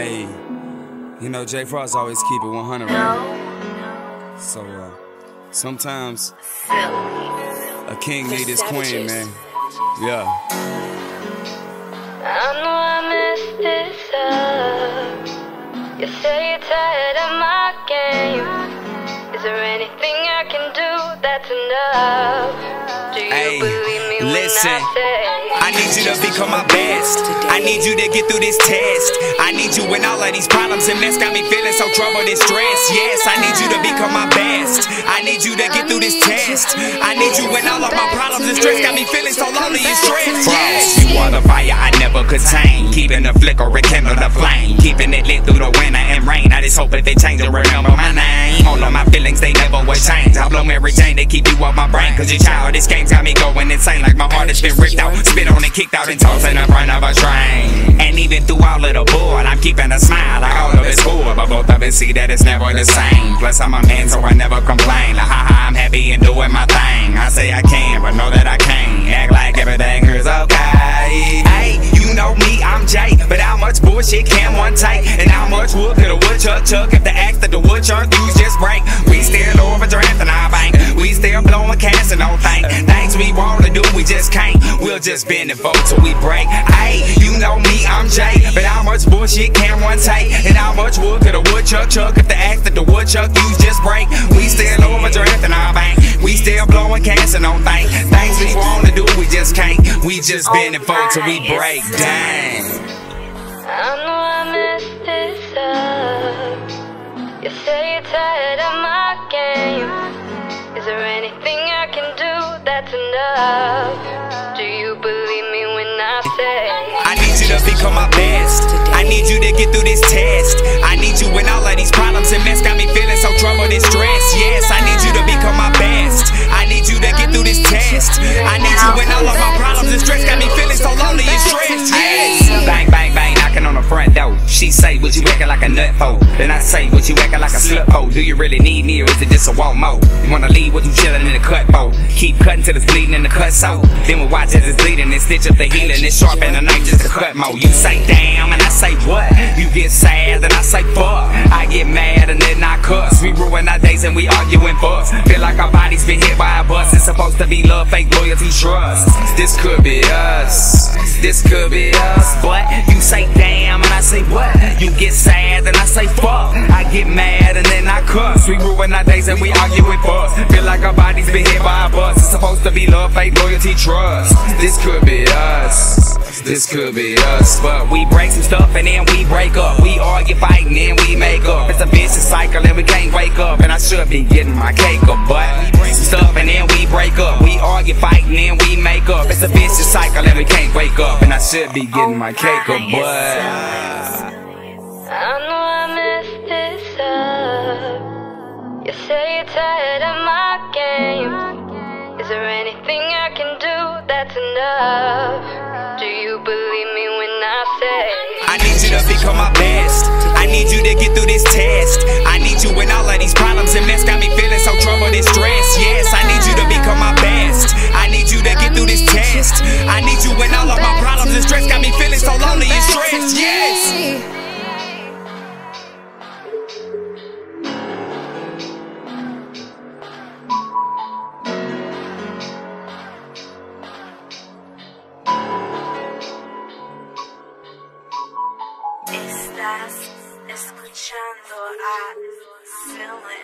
Hey, you know, J Frost always keep it 100, right? So, uh, sometimes a king need his queen, man. Yeah. I know I messed this up. You say you're tired of my game. Is there anything I can do that's enough? Hey, listen. I need you to become my best. I need you to get through this test. I need you when all of these problems and mess got me feeling so troubled and stressed. Yes, I need you to become my best. I need you to get through this test. I need you when all of my problems and stress got me feeling so lonely and stressed. Yes, the fire I never could tame. Keeping the flicker and kindle the flame. Keeping it lit through the winter and rain. I just hope if they change and remember my name. All of my feelings, they never would change. I blow Jane, they keep you off my brain. Cause your childish games got me going insane. Like my heart has been ripped out, spit on and kicked out and tossed in the front of a train. And even through all of the board, I'm keeping a smile. Like all of it's cool, but both of us see that it's never the same. Plus, I'm a man, so I never complain. Like, haha, I'm happy and doing my thing. I say I can, but know that I can't. Much bullshit can one take? And how much wood could a woodchuck chuck if the axe that the woodchuck use just break? We still overdrafting our bank. We still blowing cash and all thing. Things we wanna do, we just can't. We'll just bend and fold till we break. Hey, you know me, I'm Jay. But how much bullshit can one take? And how much wood could a woodchuck chuck if the axe that the woodchuck use just break? We still overdrafting our bank. We still blowing cash and on thing. Things we wanna do, we just can't. We just bend and fold till we break. Dang. I know I messed this up. You say you're tired of my game. Is there anything I can do that's enough? Do you believe me when I say? I need you to become my best. I need you to get through this test. I need you when all of these problems and mess got me feeling so troubled and stressed. Yes, I need you to become my best. I need you to get through this test. I need What you acting like a nut for? Then I say, What you acting like a slut for? Do you really need me or is it just a walk mo? You wanna leave what you chillin' in the cut for? Keep cutting till it's bleeding in the cut so. Then we watch as it's bleeding and stitch up the healing. It's sharp in the night just to cut more. You say damn and I say what? You get sad and I say fuck. I get mad and then I cuss. We ruin our days and we arguing fuss. Feel like our bodies been hit by a bus. It's supposed to be love, fake loyalty, trust. This could be us. This could be us. But you say damn and say what? You get sad and I say fuck. I get mad and then I cuss. We ruin our days and we arguing fuss. Feel like our bodies been hit by a bus. It's supposed to be love, fake loyalty, trust. This could be us. This could be us, but we break some stuff and then we break up. We argue, fight, and then we make up. It's a vicious cycle and we can't wake up. And I should be getting my cake up, but we break some stuff and then we break up. We argue, fight, and then we make up. It's a vicious cycle and we can't wake up. And I should be getting my cake up, but. Enough? Do you believe me when I say? I need you to become my Estás escuchando a Feelings.